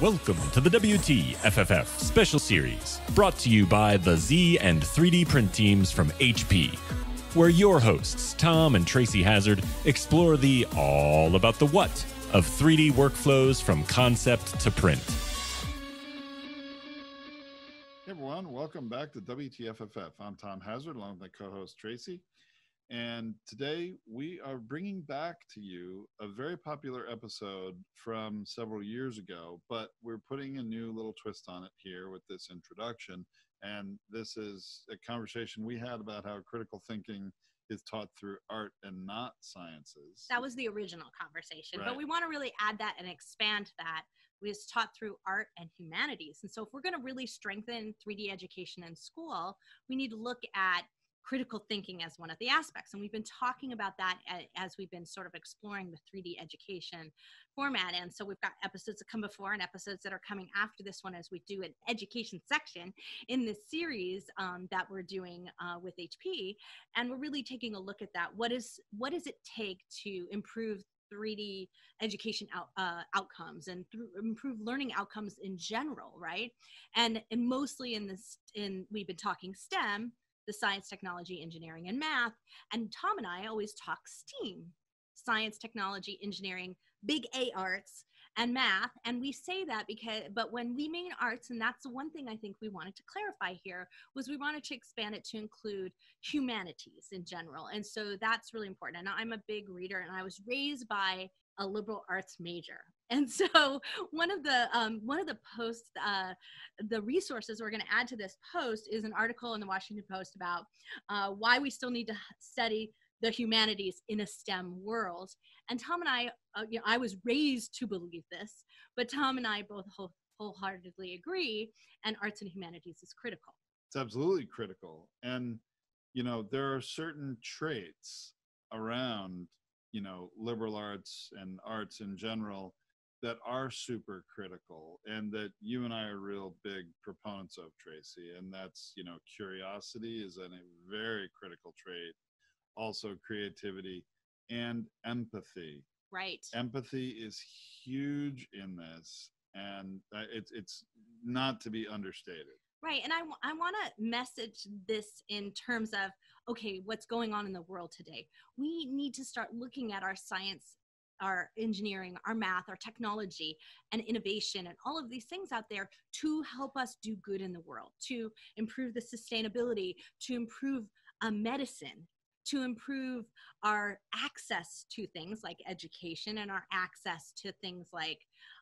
Welcome to the WTFFF special series, brought to you by the Z and 3D print teams from HP, where your hosts, Tom and Tracy Hazzard, explore the all about the what of 3D workflows from concept to print. Hey everyone, welcome back to WTFFF. I'm Tom Hazzard along with my co host Tracy. And today we are bringing back to you a very popular episode from several years ago, but we're putting a new little twist on it here with this introduction. And this is a conversation we had about how critical thinking is taught through art and not sciences. That was the original conversation, Right. but we want to really add that and expand that. Was taught through art and humanities. And so, if we're going to really strengthen 3D education in school, we need to look at critical thinking as one of the aspects. And we've been talking about that as we've been sort of exploring the 3D education format. And so, we've got episodes that come before and episodes that are coming after this one as we do an education section in this series um, that we're doing uh, with HP. And we're really taking a look at that. What is what does it take to improve 3D education out, uh, outcomes and through improve learning outcomes in general, right? And and mostly in this in we've been talking STEM, the science, technology, engineering, and math. And Tom and I always talk STEAM, science, technology, engineering, big A arts, and math. And we say that because, but when we mean arts, and that's the one thing I think we wanted to clarify here, was we wanted to expand it to include humanities in general. And so that's really important. And I'm a big reader, and I was raised by a liberal arts major. And so one of the um, one of the posts, uh, the resources we're going to add to this post is an article in the Washington Post about uh, why we still need to study the humanities in a STEM world. And Tom and I, uh, you know, I was raised to believe this, but Tom and I both whole, wholeheartedly agree. And arts and humanities is critical. it's absolutely critical and you know there are certain traits around you know liberal arts and arts in general that are super critical and that you and i are real big proponents of tracy and that's you know curiosity is a very critical trait also creativity and empathy Right. empathy is huge in this and uh, it's it's not to be understated Right. And I, I want to message this in terms of okay, what's going on in the world today? We need to start looking at our science, our engineering, our math, our technology, and innovation, and all of these things out there to help us do good in the world, to improve the sustainability, to improve uh, medicine. To improve our access to things like education and our access to things like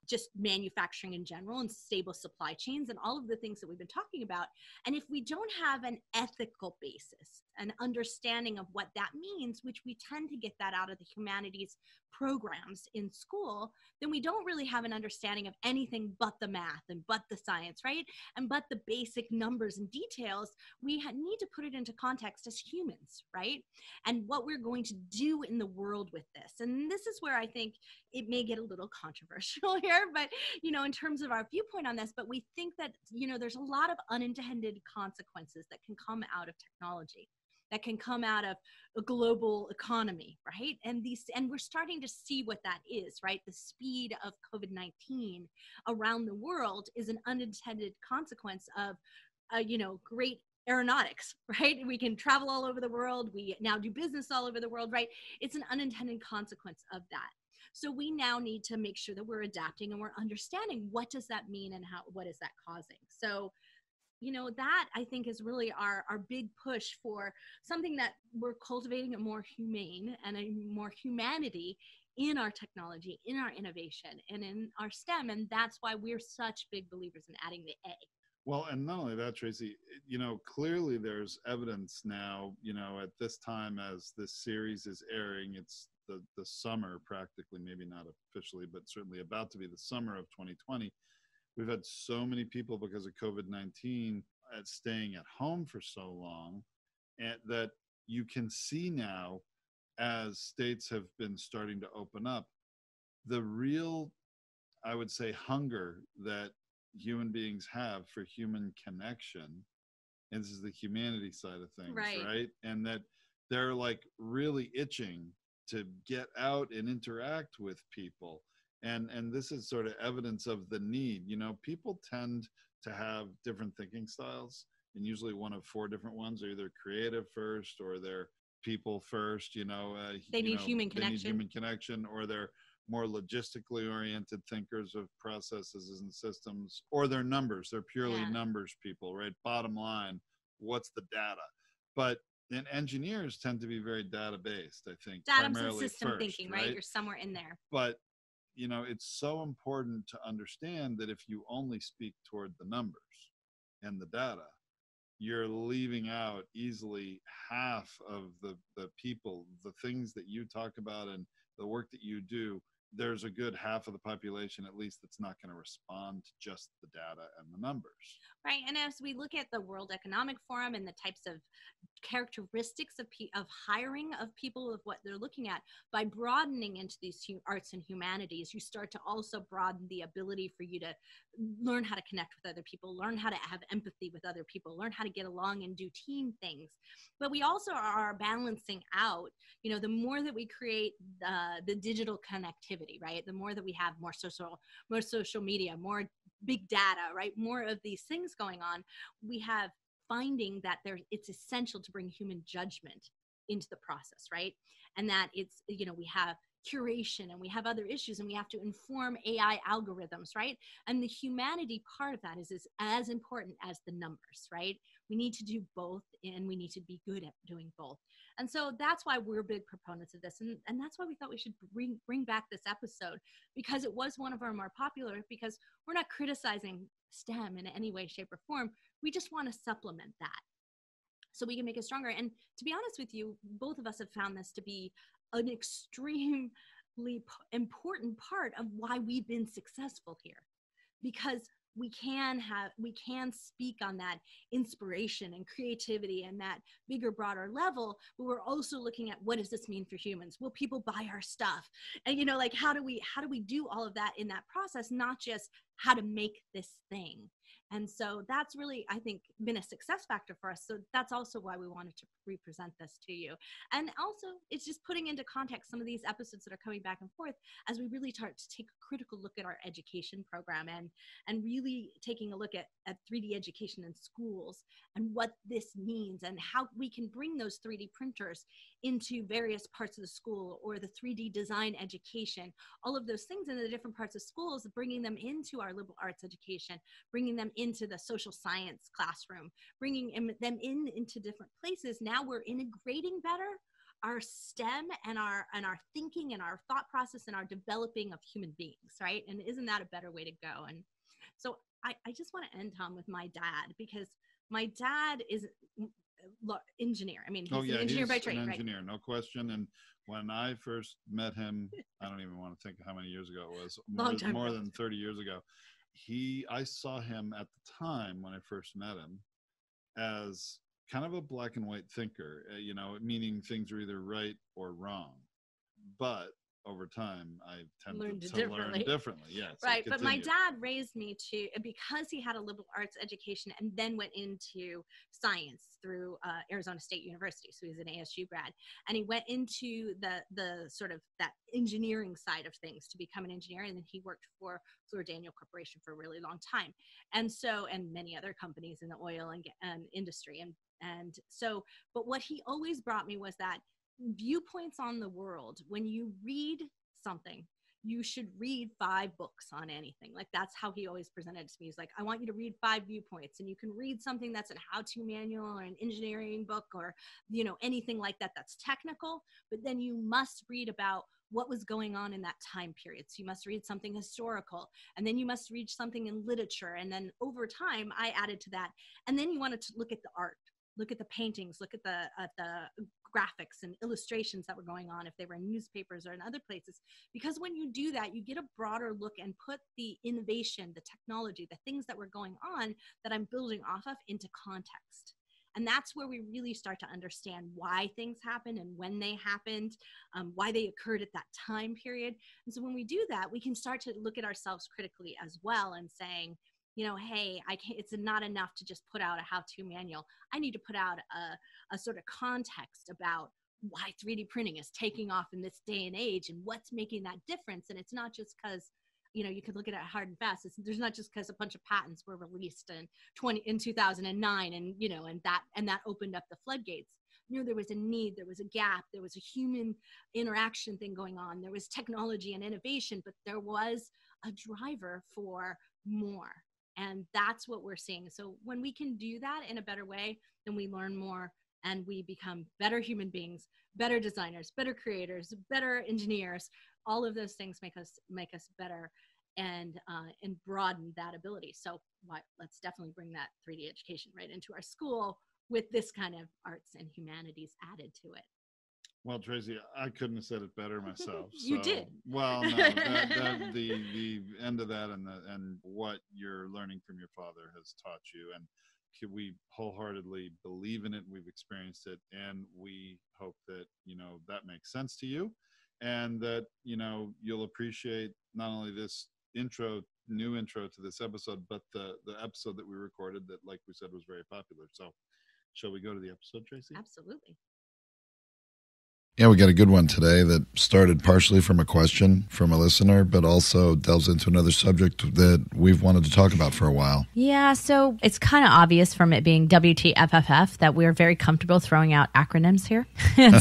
just manufacturing in general and stable supply chains and all of the things that we've been talking about. And if we don't have an ethical basis, an understanding of what that means, which we tend to get that out of the humanities programs in school, then we don't really have an understanding of anything but the math and but the science, right? And but the basic numbers and details. We ha- need to put it into context as humans, right? And what we're going to do in the world with this. And this is where I think it may get a little controversial here, but you know, in terms of our viewpoint on this, but we think that you know there's a lot of unintended consequences that can come out of technology that can come out of a global economy right? And these and we're starting to see what that is right? The speed of covid-19 around the world is an unintended consequence of uh, you know great aeronautics right? We can travel all over the world. We now do business all over the world right? It's an unintended consequence of that so we now need to make sure that we're adapting and we're understanding what does that mean and how what is that causing? So you know that i think is really our our big push for something that we're cultivating a more humane and a more humanity in our technology in our innovation and in our stem. And that's why we're such big believers in adding the a. Well, and not only that, Tracy, you know, clearly there's evidence now, you know, at this time as this series is airing, it's the, the summer practically, maybe not officially, but certainly about to be the summer of 2020. We've had so many people because of COVID 19 at staying at home for so long and that you can see now as states have been starting to open up the real i would say hunger that human beings have for human connection and this is the humanity side of things Right. right and that they're like really itching to get out and interact with people. And and this is sort of evidence of the need you know people tend to have different thinking styles and usually one of four different ones are either creative first or they're people first you know uh, they you need know, human they connection need human connection or they're more logistically oriented thinkers of processes and systems or they're numbers they're purely Yeah. numbers people right? Bottom line what's the data? But and engineers tend to be very data based i think and primarily system first, thinking, right? You're somewhere in there. but you know it's so important to understand that if you only speak toward the numbers and the data you're leaving out easily half of the the people the things that you talk about and the work that you do there's a good half of the population at least that's not going to respond to just the data and the numbers Right. And as we look at the World Economic Forum and the types of characteristics of, of hiring of people of what they're looking at, by broadening into these arts and humanities, you start to also broaden the ability for you to learn how to connect with other people, learn how to have empathy with other people, learn how to get along and do team things. But we also are balancing out, you know, the more that we create the, the digital connectivity, right? The more that we have more social, more social media, more big data, right? More of these things going on. We have finding that there it's essential to bring human judgment into the process, right? And that it's you know we have curation and we have other issues and we have to inform AI algorithms, right? And the humanity part of that is, is as important as the numbers, right? We need to do both and we need to be good at doing both. And so that's why we're big proponents of this. And, and that's why we thought we should bring, bring back this episode because it was one of our more popular because we're not criticizing STEM in any way, shape, or form. We just want to supplement that so we can make it stronger. And to be honest with you, both of us have found this to be an extremely important part of why we've been successful here because we can have we can speak on that inspiration and creativity and that bigger broader level but we're also looking at what does this mean for humans will people buy our stuff and you know like how do we how do we do all of that in that process not just how to make this thing. And so that's really i think been a success factor for us. So that's also why we wanted to represent this to you. And also it's just putting into context some of these episodes that are coming back and forth as we really start to take a critical look at our education program and and really taking a look at, at 3d education in schools and what this means and how we can bring those 3d printers into various parts of the school or the 3d design education. All of those things in the different parts of schools bringing them into our liberal arts education bringing them into the social science classroom bringing in- them in into different places. Now we're integrating better our stem and our and our thinking and our thought process and our developing of human beings right? And isn't that a better way to go? And so i, I just want to end tom with my dad because my dad is engineer. I mean he's oh yeah an engineer by trade an right? engineer no question. And when i first met him i don't even want to think how many years ago it was Long more, time more than 30 years ago he i saw him at the time when i first met him as kind of a black and white thinker uh, you know meaning things are either right or wrong. But over time i tend Learned to, to learn differently. differently. Yes right but my dad raised me to because he had a liberal arts education and then went into science through uh, arizona state university so he's an asu grad and he went into the the sort of that engineering side of things to become an engineer and then he worked for Fluor Daniel Corporation for a really long time. And so and many other companies in the oil and, and industry and and so but what he always brought me was that viewpoints on the world when you read something you should read five books on anything. Like that's how he always presented it to me. He's like, I want you to read five viewpoints, and you can read something that's a how-to manual or an engineering book or you know anything like that that's technical. But then you must read about what was going on in that time period. So you must read something historical, and then you must read something in literature, and then over time, I added to that. And then you wanted to look at the art, look at the paintings, look at the at the graphics and illustrations that were going on if they were in newspapers or in other places. Because when you do that you get a broader look and put the innovation the technology the things that were going on that i'm building off of into context. And that's where we really start to understand why things happened and when they happened um, why they occurred at that time period. And so when we do that we can start to look at ourselves critically as well and saying you know hey i can't it's not enough to just put out a how-to manual. I need to put out a, a sort of context about why 3D printing is taking off in this day and age and what's making that difference. And it's not just because you know you could look at it hard and fast. It's there's not just because a bunch of patents were released in 20 in 2009 and you know and that and that opened up the floodgates. You know there was a need there was a gap there was a human interaction thing going on. There was technology and innovation but there was a driver for more and that's what we're seeing. So when we can do that in a better way then we learn more and we become better human beings better designers better creators better engineers. All of those things make us make us better and uh, and broaden that ability. So why, let's definitely bring that 3d education right into our school with this kind of arts and humanities added to it well, Tracy, I couldn't have said it better myself. you so, did. Well, no, that, that, the the end of that and the, and what you're learning from your father has taught you, and we wholeheartedly believe in it. We've experienced it, and we hope that you know that makes sense to you, and that you know you'll appreciate not only this intro, new intro to this episode, but the the episode that we recorded that, like we said, was very popular. So, shall we go to the episode, Tracy? absolutely Yeah, we got a good one today that started partially from a question from a listener, but also delves into another subject that we've wanted to talk about for a while. Yeah, so it's kind of obvious from it being WTFFF that we're very comfortable throwing out acronyms here.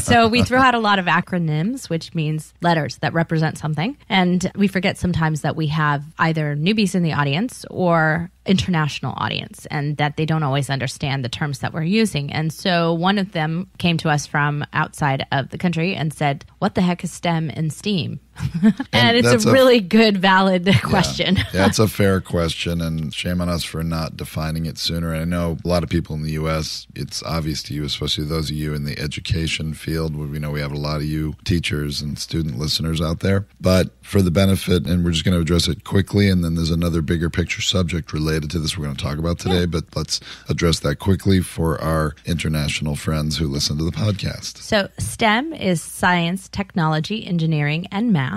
so we throw out a lot of acronyms, which means letters that represent something. And we forget sometimes that we have either newbies in the audience or international audience and that they don't always understand the terms that we're using. And so one of them came to us from outside of the country and said, What the heck is STEM and STEAM? and, And it's a a- really good, valid question. Yeah, it's a fair question, and shame on us for not defining it sooner. And I know a lot of people in the U.S., it's obvious to you, especially those of you in the education field, where we know we have a lot of you teachers and student listeners out there. But for the benefit, and we're just going to address it quickly, and then there's another bigger picture subject related to this we're going to talk about today, but let's address that quickly for our international friends who listen to the podcast. So, STEM is science, technology, engineering, and math.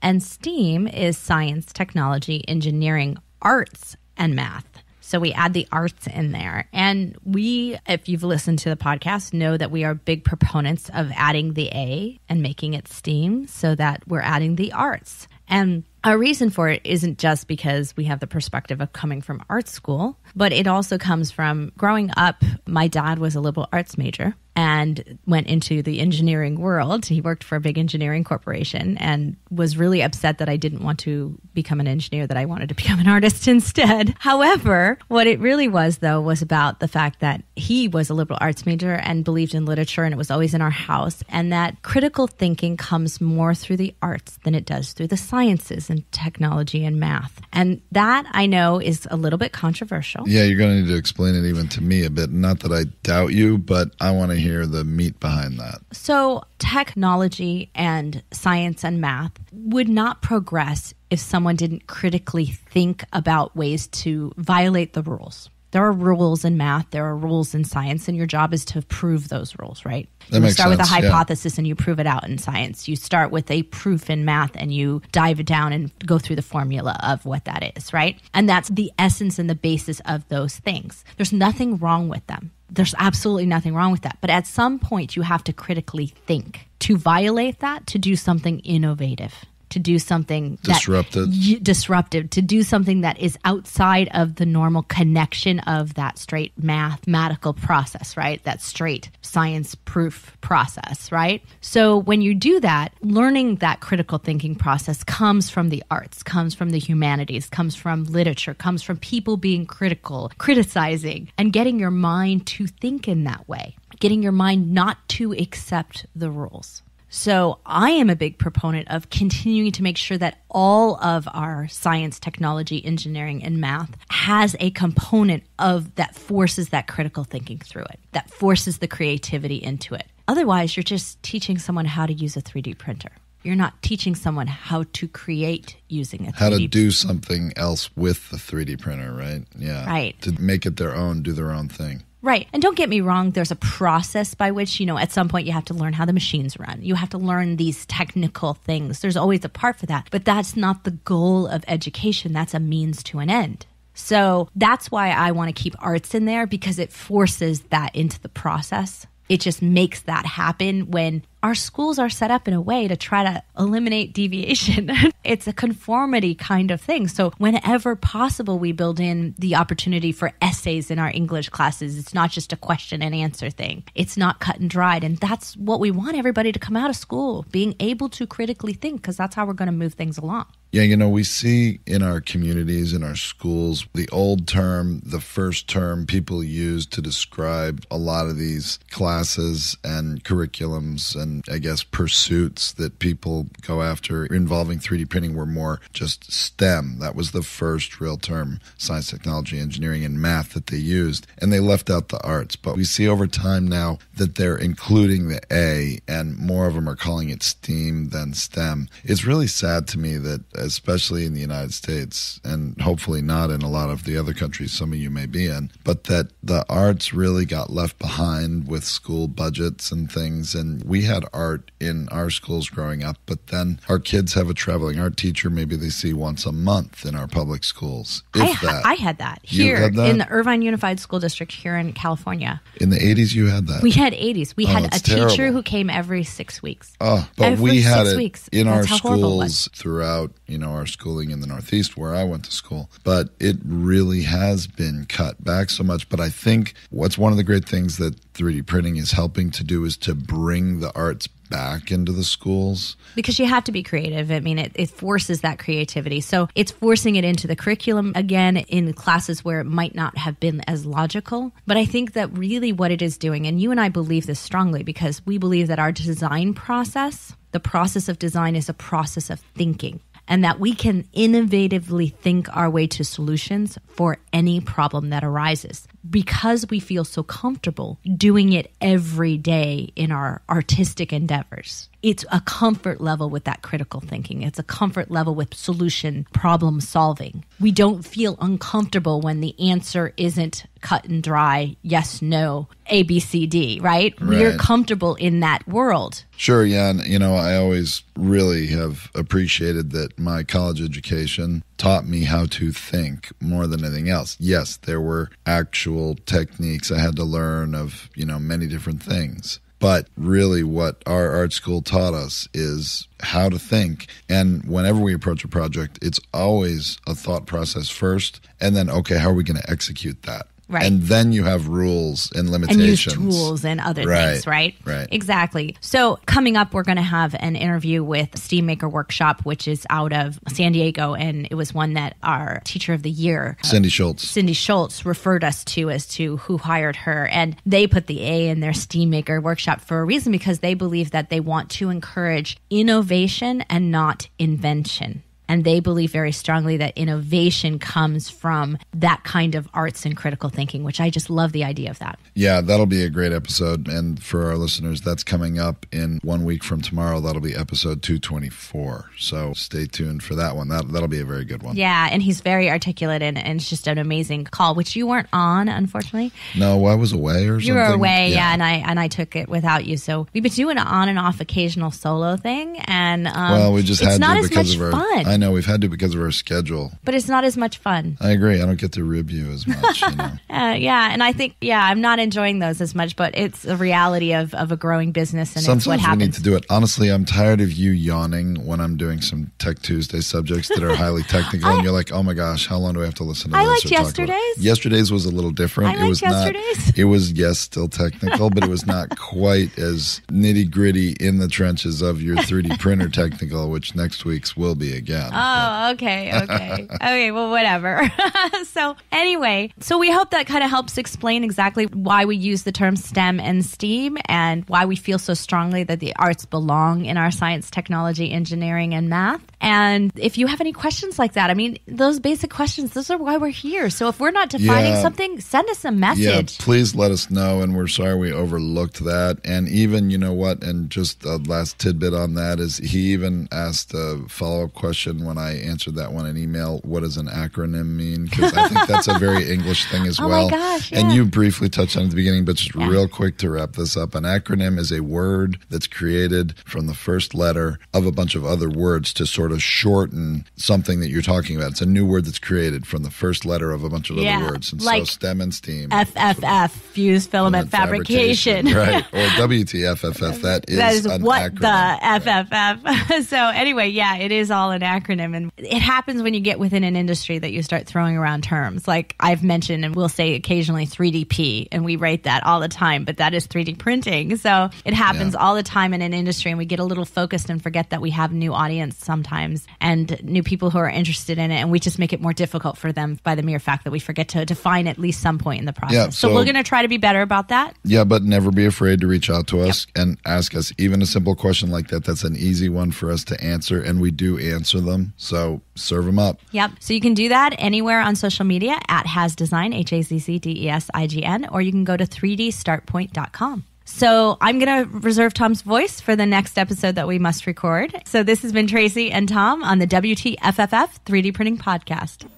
And STEAM is science, technology, engineering, arts, and math. So, we add the arts in there. And we, if you've listened to the podcast, know that we are big proponents of adding the A and making it STEAM so that we're adding the arts. And our reason for it isn't just because we have the perspective of coming from art school, but it also comes from growing up. My dad was a liberal arts major and went into the engineering world. He worked for a big engineering corporation and was really upset that I didn't want to become an engineer, that I wanted to become an artist instead. However, what it really was, though, was about the fact that he was a liberal arts major and believed in literature, and it was always in our house, and that critical thinking comes more through the arts than it does through the sciences and technology and math. And that I know is a little bit controversial. Yeah, you're going to need to explain it even to me a bit. Not that I doubt you, but I want to hear the meat behind that. So, technology and science and math would not progress if someone didn't critically think about ways to violate the rules. There are rules in math, there are rules in science, and your job is to prove those rules, right? That you start with a sense, yeah. hypothesis and you prove it out in science. You start with a proof in math and you dive it down and go through the formula of what that is, right? And that's the essence and the basis of those things. There's nothing wrong with them. There's absolutely nothing wrong with that. But at some point, you have to critically think to violate that, to do something innovative, to do something Disruptive. y- disruptive, to do something that is outside of the normal connection of that straight mathematical process, right? That straight science proof process, right? So when you do that, learning that critical thinking process comes from the arts, comes from the humanities, comes from literature, comes from people being critical, criticizing, and getting your mind to think in that way, getting your mind not to accept the rules. So, I am a big proponent of continuing to make sure that all of our science, technology, engineering, and math has a component of that forces that critical thinking through it, that forces the creativity into it. Otherwise, you're just teaching someone how to use a 3D printer. You're not teaching someone how to create using a 3D How to do something else with the 3D printer, right? Yeah. Right. To make it their own, do their own thing. Right. And don't get me wrong, there's a process by which, you know, at some point you have to learn how the machines run. You have to learn these technical things. There's always a part for that. But that's not the goal of education, that's a means to an end. So that's why I want to keep arts in there because it forces that into the process it just makes that happen when our schools are set up in a way to try to eliminate deviation. it's a conformity kind of thing. So, whenever possible, we build in the opportunity for essays in our English classes. It's not just a question and answer thing, it's not cut and dried. And that's what we want everybody to come out of school being able to critically think, because that's how we're going to move things along. Yeah, you know, we see in our communities, in our schools, the old term, the first term people use to describe a lot of these classes and curriculums and I guess pursuits that people go after involving 3D printing were more just STEM. That was the first real term, science, technology, engineering, and math that they used. And they left out the arts. But we see over time now that they're including the A, and more of them are calling it STEAM than STEM. It's really sad to me that especially in the United States, and hopefully not in a lot of the other countries some of you may be in, but that the arts really got left behind with school budgets and things. And we had art in our schools growing up, but then our kids have a traveling art teacher. Maybe they see once a month in our public schools. If I, that. I had that here had that? in the Irvine Unified School District here in California. in the 80s, you had that. We had 80s. We Oh, had a that's teacher who came every six weeks. Oh, but Every we had six it weeks. in our That's how horrible it was. schools throughout, you know, our schooling in the Northeast where I went to school. But it really has been cut back so much. But I think what's one of the great things that 3D printing is helping to do is to bring the arts back into the schools. because you have to be creative. I mean, it, it forces that creativity. So it's forcing it into the curriculum again in classes where it might not have been as logical. But I think that really what it is doing, and you and I believe this strongly because we believe that our design process, the process of design, is a process of thinking. And that we can innovatively think our way to solutions for any problem that arises because we feel so comfortable doing it every day in our artistic endeavors. It's a comfort level with that critical thinking. It's a comfort level with solution problem solving. We don't feel uncomfortable when the answer isn't cut and dry, yes, no, A, B, C, D, right? We're comfortable in that world. Sure, yeah. And, you know, I always really have appreciated that my college education taught me how to think more than anything else. Yes, there were actual techniques I had to learn of, you know, many different things. But really, what our art school taught us is how to think. And whenever we approach a project, it's always a thought process first, and then, okay, how are we going to execute that? Right. And then you have rules and and limitations. use tools and other Right, things, right? right. Exactly. So coming up, we're going to have an interview with Steam Maker Workshop, which is out of San Diego, and it was one that our Teacher of the Year. Uh, Cindy Schultz. Cindy Schultz referred us to as to who hired her, and they put the A in their Steam Maker workshop for a reason because they believe that they want to encourage innovation and not invention. And they believe very strongly that innovation comes from that kind of arts and critical thinking, which I just love the idea of that. Yeah, that'll be a great episode. And for our listeners, that's coming up in one week from tomorrow. That'll be episode 224. So stay tuned for that one. That, that'll be a very good one. Yeah, and he's very articulate and, and it's just an amazing call, which you weren't on, unfortunately. No, I was away or something. You were away, yeah. and I and I took it without you. So we've been doing an on and off occasional solo thing, and um, well, we just it's had not to as because much of our. fun. I know we've had to because of our schedule. but it's not as much fun. I agree. I don't get to rib you as much. You know. Uh, yeah, and I think yeah, I'm not enjoying those as much, but it's the reality of, of a growing business, and it's what Sometimes we need to do it. Honestly, I'm tired of you yawning when I'm doing some Tech Tuesday subjects that are highly technical, and you're like, "Oh my gosh, how long do I have to listen to I this?" liked yesterday's. Yesterday's was a little different. I it was liked not. yesterday's. It was yes, still technical, but it was not quite as nitty gritty in the trenches of your 3D printer technical, which next week's will be again. Oh, okay, okay. okay, well, whatever. so, anyway, so we hope that kind of helps explain exactly why we use the term STEM and STEAM and why we feel so strongly that the arts belong in our science, technology, engineering, and math. And if you have any questions like that, I mean, those basic questions, those are why we're here. So, if we're not defining Yeah. something, send us a Yeah, message. please let us know. And we're sorry we overlooked that. And even, you know what? And just a last tidbit on that is he even asked a follow up question when I answered that one in email. What does an acronym mean? Because I think that's a very English thing as well. Oh my well. gosh, And you briefly touched on it at the beginning, but just Yeah. real quick to wrap this up an acronym is a word that's created from the first letter of a bunch of other words to sort of of shorten something that you're talking about. It's a new word that's created from the first letter of a bunch of Yeah, other words. And like so STEM and STEAM. FFF, fused filament fabrication. right. Or WTFFF. That is, that is what acronym. the FFF. so anyway, yeah, it is all an acronym, and it happens when you get within an industry that you start throwing around terms. Like I've mentioned, and we'll say occasionally 3DP, and we write that all the time, but that is 3D printing. So it happens Yeah. all the time in an industry, and we get a little focused and forget that we have new audience sometimes and new people who are interested in it, and we just make it more difficult for them by the mere fact that we forget to define at least some point in the process. Yeah, so, so- we're going to try to be better about that. Yeah, but never be afraid to reach out to us and ask us. Even a simple question like that, that's an easy one for us to answer, and we do answer them. So serve them up. Yep. So you can do that anywhere on social media at Hazz Design, H A Z Z D E S I G N, or you can go to 3dstartpoint.com. So I'm going to reserve Tom's voice for the next episode that we must record. So this has been Tracy and Tom on the WTFFF 3D Printing Podcast.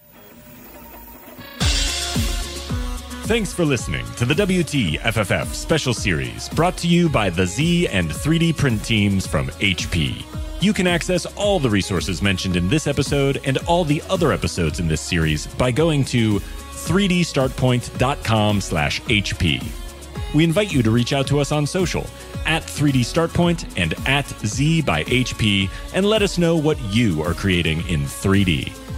Thanks for listening to the WTFFF special series brought to you by the Z and 3D print teams from HP. You can access all the resources mentioned in this episode and all the other episodes in this series by going to 3dstartpoint.com slash HP. We invite you to reach out to us on social at 3D Startpoint and at Z by HP and let us know what you are creating in 3D.